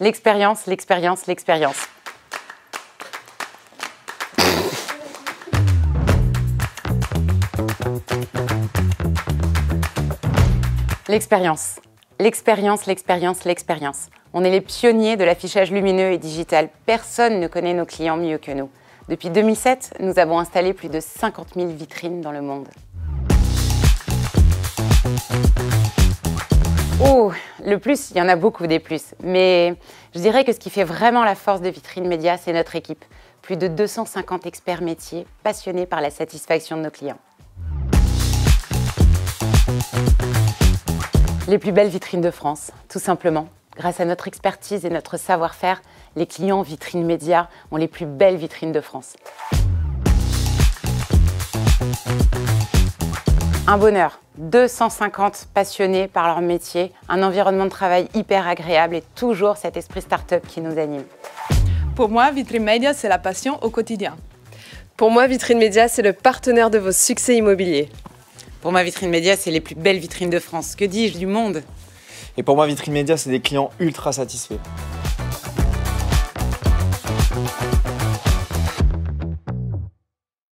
L'expérience, l'expérience, l'expérience. L'expérience. L'expérience, l'expérience, l'expérience. On est les pionniers de l'affichage lumineux et digital. Personne ne connaît nos clients mieux que nous. Depuis 2007, nous avons installé plus de 50 000 vitrines dans le monde. Le plus, il y en a beaucoup des plus. Mais je dirais que ce qui fait vraiment la force de Vitrine Média, c'est notre équipe. Plus de 250 experts métiers passionnés par la satisfaction de nos clients. Les plus belles vitrines de France, tout simplement. Grâce à notre expertise et notre savoir-faire, les clients Vitrine Média ont les plus belles vitrines de France. Un bonheur, 250 passionnés par leur métier, un environnement de travail hyper agréable et toujours cet esprit start-up qui nous anime. Pour moi, Vitrine Média, c'est la passion au quotidien. Pour moi, Vitrine Média, c'est le partenaire de vos succès immobiliers. Pour moi, Vitrine Média, c'est les plus belles vitrines de France. Que dis-je du monde? Et pour moi, Vitrine Média, c'est des clients ultra satisfaits.